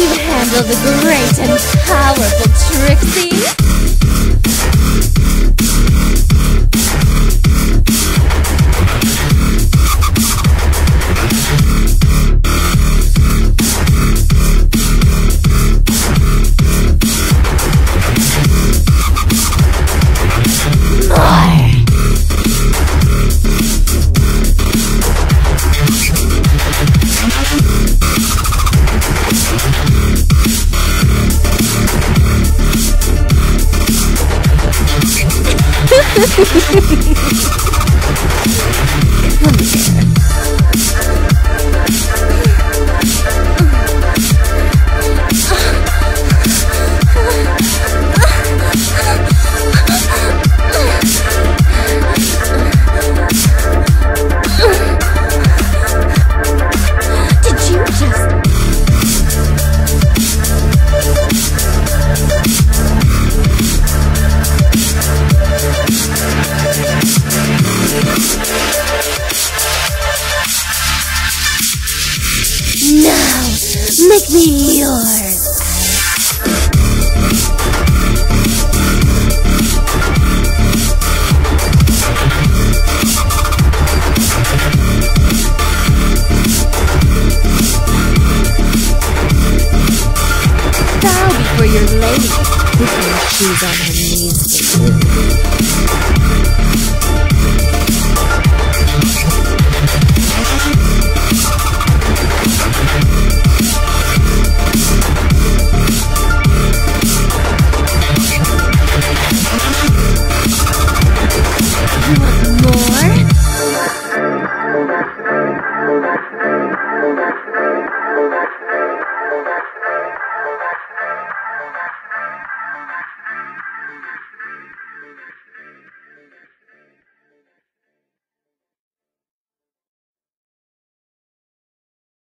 handle the great and powerful Trixie? Ha ha ha ha ha! Make me yours. Bow before your lady. Put your shoes on her knees